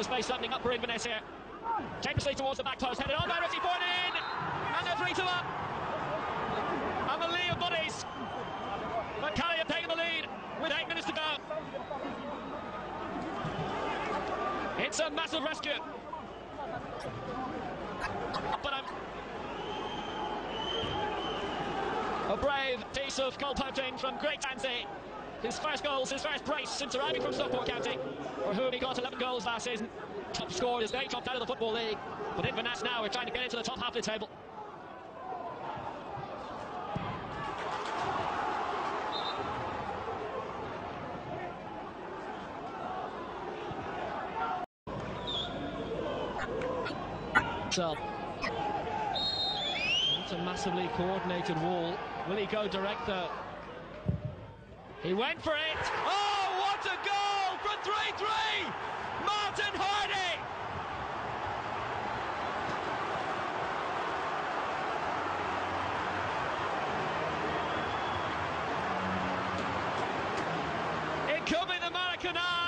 of space opening up for Inverness here. Dangerously towards the back post, headed on by Richie Boyne in! And they're 3 to up! And the Lee of Buddies! But Caley have taken the lead with 8 minutes to go. It's a massive rescue. But I'm a brave piece of goalpoaching from Greg Tansey. His first goals, his first brace since arriving from Stockport County, for whom he got 11 goals last season. Top scorer is they dropped out of the Football League. But Inverness now are trying to get into the top half of the table. So, it's a massively coordinated wall. Will he go direct though? He went for it. Oh, what a goal for 3-3! Martin Hardie! It could be the Maracana